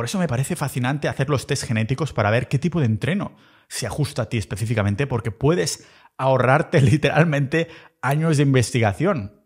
Por eso me parece fascinante hacer los test genéticos para ver qué tipo de entreno se ajusta a ti específicamente, porque puedes ahorrarte literalmente años de investigación.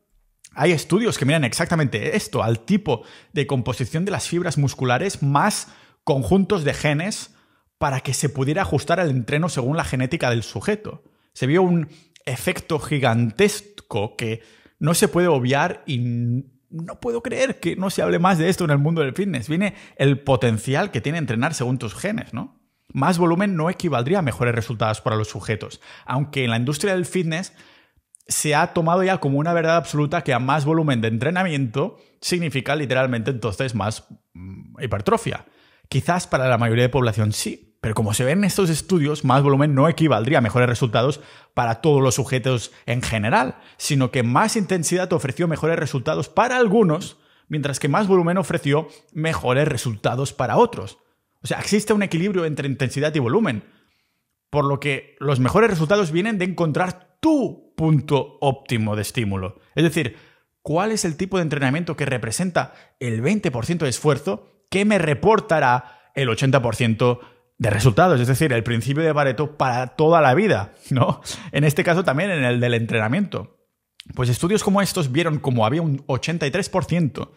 Hay estudios que miran exactamente esto, al tipo de composición de las fibras musculares más conjuntos de genes para que se pudiera ajustar al entreno según la genética del sujeto. Se vio un efecto gigantesco que no se puede obviar y no puedo creer que no se hable más de esto en el mundo del fitness. Viene el potencial que tiene entrenar según tus genes, ¿no? Más volumen no equivaldría a mejores resultados para los sujetos, aunque en la industria del fitness se ha tomado ya como una verdad absoluta que a más volumen de entrenamiento significa literalmente entonces más mm, hipertrofia. Quizás para la mayoría de población sí, pero como se ve en estos estudios, más volumen no equivaldría a mejores resultados para todos los sujetos en general, sino que más intensidad ofreció mejores resultados para algunos, mientras que más volumen ofreció mejores resultados para otros. O sea, existe un equilibrio entre intensidad y volumen, por lo que los mejores resultados vienen de encontrar tu punto óptimo de estímulo. Es decir, cuál es el tipo de entrenamiento que representa el 20% de esfuerzo que me reportará el 80% de resultados, es decir, el principio de Pareto para toda la vida, ¿no? En este caso también en el del entrenamiento. Pues estudios como estos vieron como había un 83%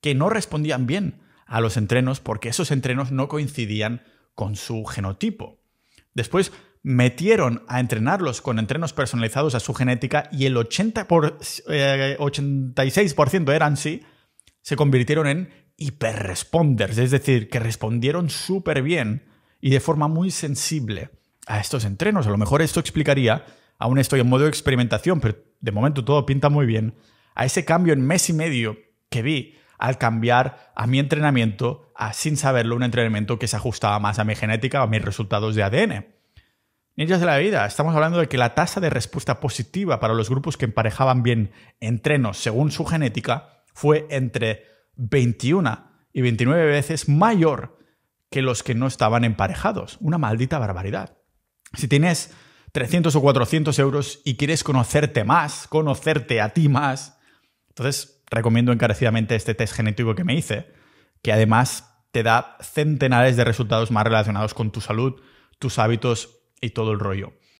que no respondían bien a los entrenos porque esos entrenos no coincidían con su genotipo. Después metieron a entrenarlos con entrenos personalizados a su genética y el 80 por, 86% eh, eran sí, se convirtieron en hiperresponders, es decir, que respondieron súper bien y de forma muy sensible a estos entrenos. A lo mejor esto explicaría, aún estoy en modo de experimentación, pero de momento todo pinta muy bien, a ese cambio en mes y medio que vi al cambiar a mi entrenamiento, a sin saberlo, un entrenamiento que se ajustaba más a mi genética, a mis resultados de ADN. Ninjas de la vida, estamos hablando de que la tasa de respuesta positiva para los grupos que emparejaban bien entrenos según su genética fue entre 21 y 29 veces mayor que los que no estaban emparejados. Una maldita barbaridad. Si tienes 300 o 400 euros y quieres conocerte más, conocerte a ti más, entonces recomiendo encarecidamente este test genético que me hice, que además te da centenares de resultados más relacionados con tu salud, tus hábitos y todo el rollo.